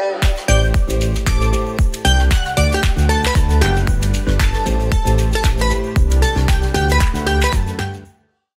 Oh.